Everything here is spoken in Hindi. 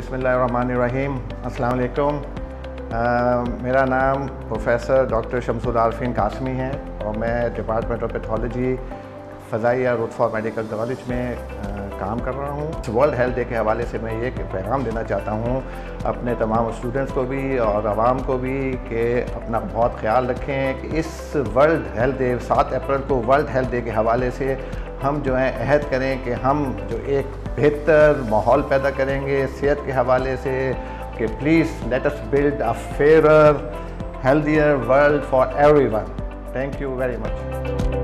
बिस्मिल्लाहिर्रहमानिर्रहीम। अस्सलाम मेरा नाम प्रोफेसर डॉक्टर शमसुल कासमी है और मैं department of pathology Fazaia Ruth Pfau medical college में अ, काम कर रहा हूँ। वर्ल्ड हेल्थ डे के हवाले से मैं ये पैगाम देना चाहता हूँ अपने तमाम स्टूडेंट्स को भी और आवाम को भी कि अपना बहुत ख्याल रखें कि इस वर्ल्ड हेल्थ डे सात अप्रैल को वर्ल्ड हेल्थ डे के हवाले से हम जो है, अहद करें कि हम जो एक बेहतर माहौल पैदा करेंगे सेहत के हवाले से कि please let us build a fair healthier world for everyone thank you very much